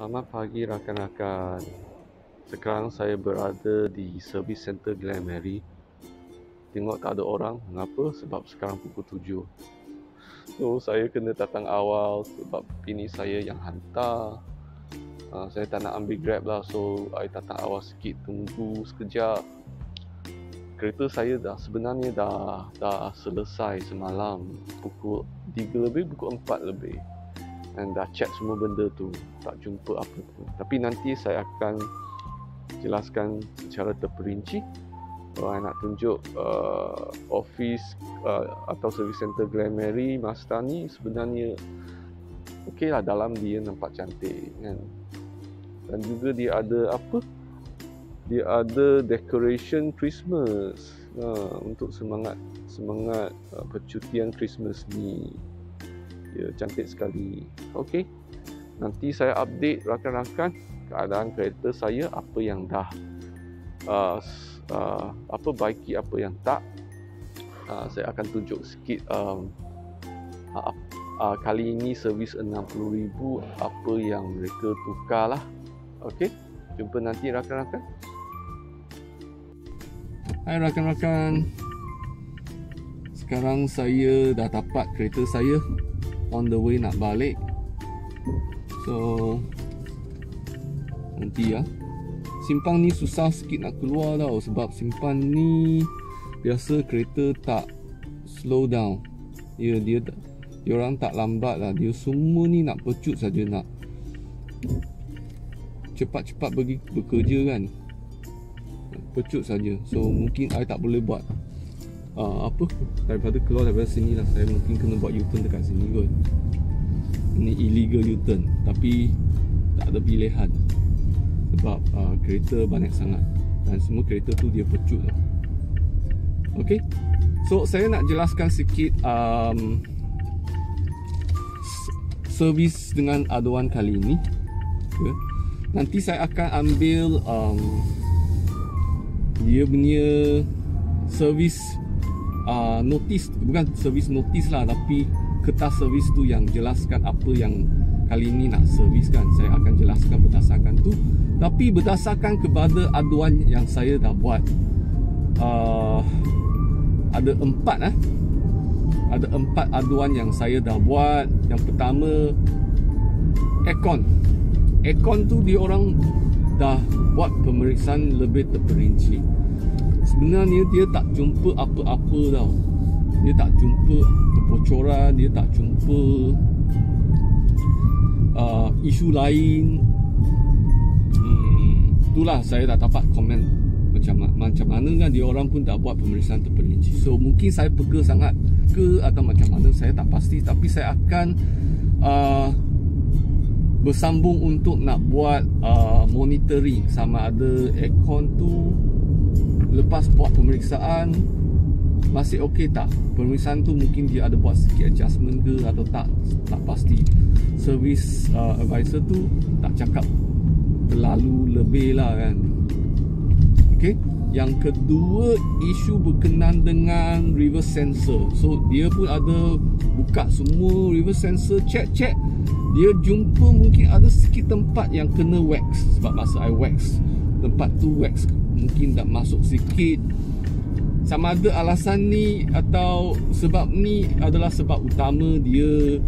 Selamat pagi rakan-rakan. Sekarang saya berada di Service Center Glen Mary. Tengok tak ada orang. Mengapa? Sebab sekarang pukul 7. So, saya kena datang awal sebab ini saya yang hantar. Uh, saya tak nak ambil Grab lah. So, saya datang awal sikit. Tunggu sekejap. Kereta saya dah sebenarnya dah dah selesai semalam pukul 3 lebih, pukul 4 lebih dan dah check semua benda tu tak jumpa apa pun. Tapi nanti saya akan jelaskan secara terperinci kalau saya nak tunjuk uh, office uh, atau service center Glen Mary Mazda ni sebenarnya okey lah dalam dia nampak cantik kan. Dan juga dia ada apa? Dia ada decoration Christmas. Uh, untuk semangat semangat uh, percutian Christmas ni dia cantik sekali. Okey. Nanti saya update rakan-rakan keadaan kereta saya apa yang dah uh, uh, apa baiki apa yang tak. Uh, saya akan tunjuk sikit um, uh, uh, kali ini servis 60000 apa yang mereka tukar lah okey. Jumpa nanti rakan-rakan. Hai rakan-rakan. Sekarang saya dah dapat kereta saya on the way nak balik. So nanti ya. Simpang ni susah sikit nak keluar tau sebab simpan ni biasa kereta tak slow down. Ya dia dia orang tak lambat lah. Dia semua ni nak pecut saja nak cepat-cepat pergi bekerja kan. Pecut saja. So mungkin I tak boleh buat uh, apa? Daripada keluar daripada sini lah saya mungkin kena buat U-turn dekat sini kot. Ini illegal U-turn tapi tak ada pilihan. Sebab uh, kereta banyak sangat. Dan semua kereta tu dia pecut lah ok so saya nak jelaskan sikit um, servis dengan aduan kali ini. Okay. nanti saya akan ambil um, dia punya servis uh, notice bukan servis notice lah tapi kertas servis tu yang jelaskan apa yang kali ini nak servis kan. Saya akan jelaskan berdasarkan tu. Tapi berdasarkan kepada aduan yang saya dah buat uh, ada empat eh. Ada empat aduan yang saya dah buat. Yang pertama aircon. Aircon tu dia orang dah buat pemeriksaan lebih terperinci. Sebenarnya dia tak jumpa apa-apa tau dia tak jumpa kebocoran dia tak jumpa uh, isu lain. Hmm, itulah saya dah dapat komen macam macam mana kan dia orang pun dah buat pemeriksaan terperinci. So mungkin saya peka sangat ke atau macam mana saya tak pasti. Tapi saya akan uh, bersambung untuk nak buat uh, monitoring sama ada aircon tu lepas buat pemeriksaan masih okey tak? Pemeriksaan tu mungkin dia ada buat sikit adjustment ke atau tak? Tak pasti. Service uh, advisor tu tak cakap terlalu lebih lah kan. Okey? Yang kedua isu berkenaan dengan reverse sensor. So dia pun ada buka semua reverse sensor check check dia jumpa mungkin ada sikit tempat yang kena wax. Sebab masa I wax tempat tu wax mungkin tak masuk sikit sama ada alasan ni atau sebab ni adalah sebab utama dia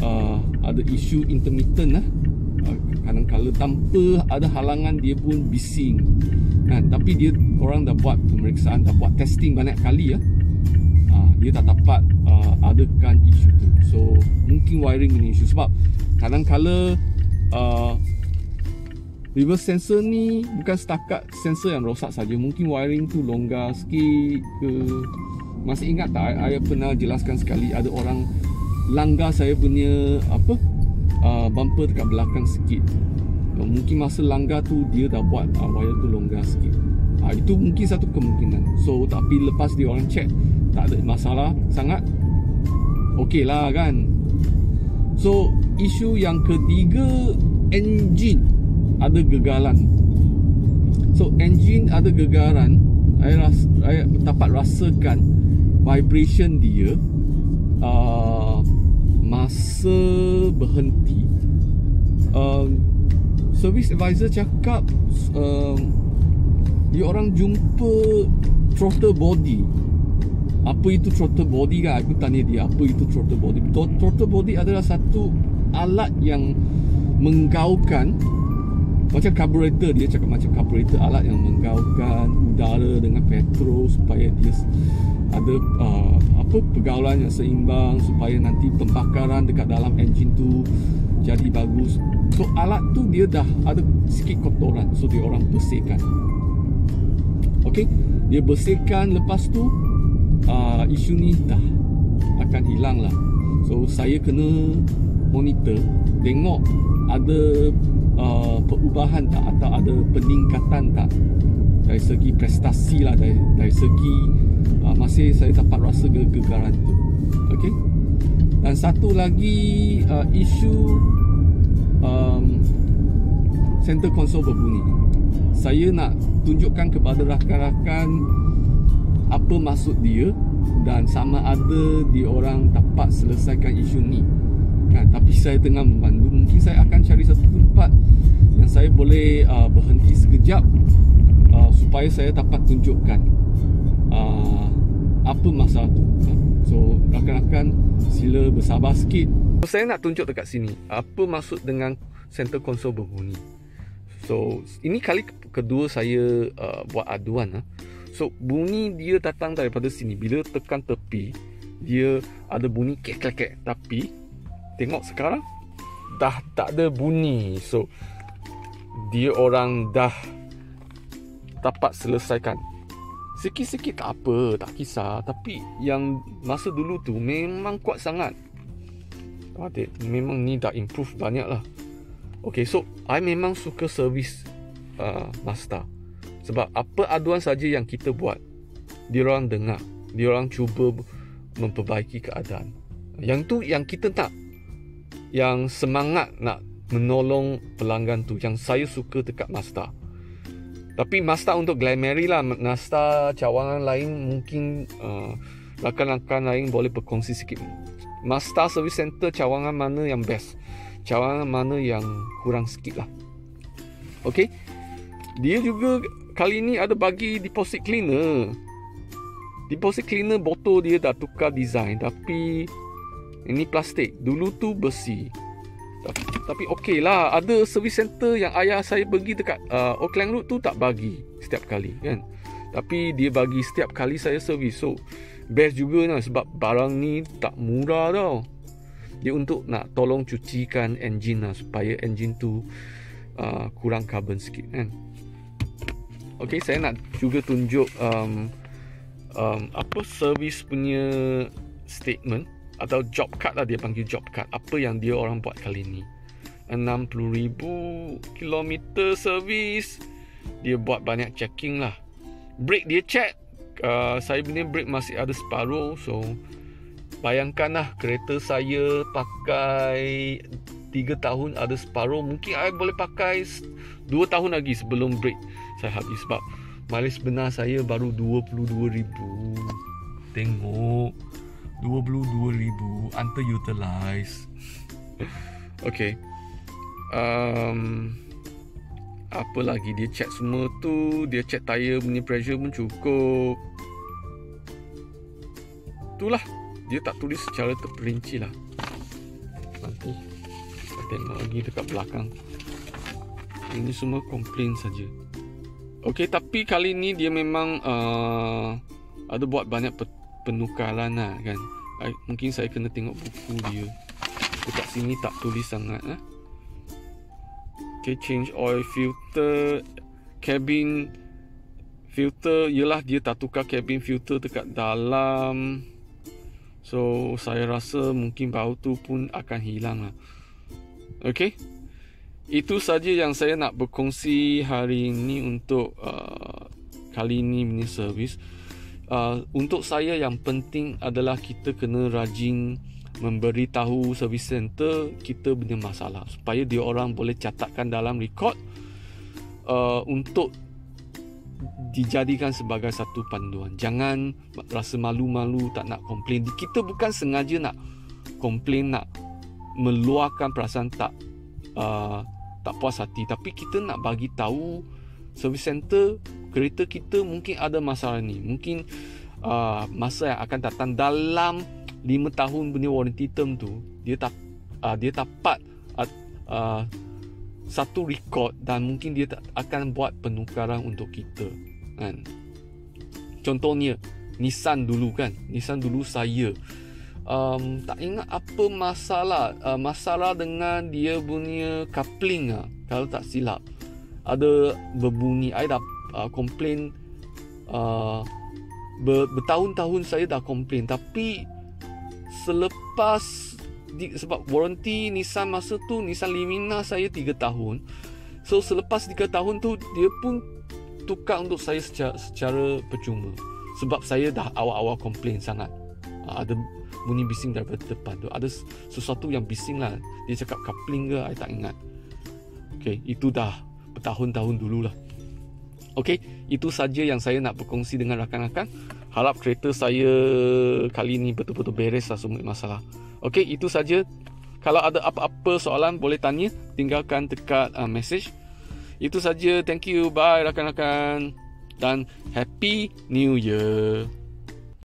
uh, ada isu intermittent lah uh, kadang-kadang tanpa ada halangan dia pun bising. Kan tapi dia orang dah buat pemeriksaan dah buat testing banyak kali ya uh, dia tak dapat uh, adakan isu tu. So mungkin wiring ini isu. Sebab kadang-kadang uh, reverse sensor ni bukan setakat sensor yang rosak saja. Mungkin wiring tu longgar sikit ke. Masih ingat tak? Saya pernah jelaskan sekali ada orang langgar saya punya apa uh, bumper dekat belakang sikit. Mungkin masa langgar tu dia dah buat uh, wire tu longgar sikit. Uh, itu mungkin satu kemungkinan. So tapi lepas dia orang check. Tak ada masalah sangat. Okey lah kan? So isu yang ketiga engine ada gegaran so engine ada gegaran saya, ras, saya dapat rasakan vibration dia uh, masa berhenti. Uh, service advisor cakap um, dia orang jumpa throttle body. Apa itu throttle body kan? Aku tanya dia apa itu throttle body? Throttle body adalah satu alat yang menggaukan macam carburetor dia cakap macam carburetor alat yang menggaukan udara dengan petrol supaya dia ada uh, apa pergaulan yang seimbang supaya nanti pembakaran dekat dalam enjin tu jadi bagus. So alat tu dia dah ada sikit kotoran so dia orang bersihkan. Okey, dia bersihkan lepas tu uh, isu ni dah akan hilang lah. So saya kena monitor tengok ada uh, perubahan tak atau ada peningkatan tak dari segi prestasi lah dari, dari segi uh, masih saya dapat rasa kegegaran tu. Okey. Dan satu lagi uh, isu um, center console berbunyi saya nak tunjukkan kepada rakan-rakan apa maksud dia dan sama ada dia orang dapat selesaikan isu ni kan. Tapi saya tengah memandu mungkin saya akan cari satu tempat yang saya boleh uh, berhenti sekejap uh, supaya saya dapat tunjukkan uh, apa masalah tu so rakan-rakan sila bersabar sikit. Saya nak tunjuk dekat sini apa maksud dengan center console berbunyi So ini kali kedua saya uh, buat aduan lah. So bunyi dia datang daripada sini. Bila tekan tepi dia ada bunyi kek kek kek tapi tengok sekarang dah tak ada bunyi. So dia orang dah dapat selesaikan. Sikit-sikit tak apa, tak kisah. Tapi yang masa dulu tu memang kuat sangat. Adik, memang ni dah improve banyak lah. Okay, so I memang suka servis uh, Mazda. Sebab apa aduan saja yang kita buat, dia orang dengar. Dia orang cuba memperbaiki keadaan. Yang tu yang kita tak. Yang semangat nak menolong pelanggan tu. Yang saya suka dekat Mazda. Tapi Mazda untuk Glamary lah. Mazda cawangan lain mungkin uh, rakan-rakan lain boleh berkongsi sikit. Mazda Service Center cawangan mana yang best? cawangan mana yang kurang sikit lah ok dia juga kali ni ada bagi deposit cleaner deposit cleaner botol dia dah tukar design tapi ini plastik. Dulu tu besi. Tapi, tapi okey lah. Ada service center yang ayah saya pergi dekat uh, Oakland Road tu tak bagi setiap kali kan? Tapi dia bagi setiap kali saya servis so best juga lah sebab barang ni tak murah tau. Dia untuk nak tolong cucikan enjin lah supaya enjin tu uh, kurang carbon sikit kan? Ok saya nak juga tunjuk um, um, apa servis punya statement atau job card lah dia panggil job card. Apa yang dia orang buat kali ni? 60,000 km servis dia buat banyak checking lah. Brake dia check. Uh, saya punya brake masih ada separuh so Bayangkanlah kereta saya pakai 3 tahun ada separuh. Mungkin saya boleh pakai 2 tahun lagi sebelum break saya habis. Sebab mileage benar saya baru 22,000 Tengok 22,000 underutilized. Okay. Um, Apa lagi? Dia check semua tu Dia check tayar punya pressure pun cukup. Itulah. Dia tak tulis secara terperinci lah. Nanti kita tengok lagi dekat belakang. Ini semua komplain saja. Okey, tapi kali ni dia memang uh, ada buat banyak penukaran lah kan mungkin saya kena tengok buku dia dekat sini tak tulis sangat eh? Okay, change oil filter cabin filter ialah dia tak tukar cabin filter dekat dalam So saya rasa mungkin bau tu pun akan hilang lah. Okay. Itu saja yang saya nak berkongsi hari ini untuk uh, kali ini mini service. Uh, untuk saya yang penting adalah kita kena rajin memberi tahu service center kita punya masalah supaya dia orang boleh catatkan dalam record uh, untuk dijadikan sebagai satu panduan. Jangan rasa malu-malu tak nak komplain. Kita bukan sengaja nak komplain nak meluahkan perasaan tak uh, tak puas hati tapi kita nak bagi tahu service center kereta kita mungkin ada masalah ni. Mungkin uh, masa yang akan datang dalam 5 tahun punya warranty term tu dia tak uh, dia dapat uh, uh, satu record dan mungkin dia tak akan buat penukaran untuk kita kan? Contohnya Nissan dulu kan? Nissan dulu saya. Um, tak ingat apa masalah uh, masalah dengan dia punya coupling ah. Kalau tak silap ada berbunyi. Saya dah uh, komplain uh, ber, bertahun-tahun saya dah komplain tapi selepas di, sebab warranty Nissan masa tu Nissan Limina saya 3 tahun. So selepas 3 tahun tu dia pun tukar untuk saya secara, secara percuma. Sebab saya dah awal-awal komplain sangat. Uh, ada bunyi bising daripada depan tu. Ada sesuatu yang bising lah. Dia cakap coupling ke saya tak ingat. Okay, itu dah bertahun-tahun dulu lah Okay, itu saja yang saya nak berkongsi dengan rakan-rakan. Harap kereta saya kali ni betul-betul beres lah semua masalah. Okay, itu saja. Kalau ada apa-apa soalan boleh tanya tinggalkan dekat uh, message. Itu saja. Thank you. Bye rakan-rakan. Dan happy new year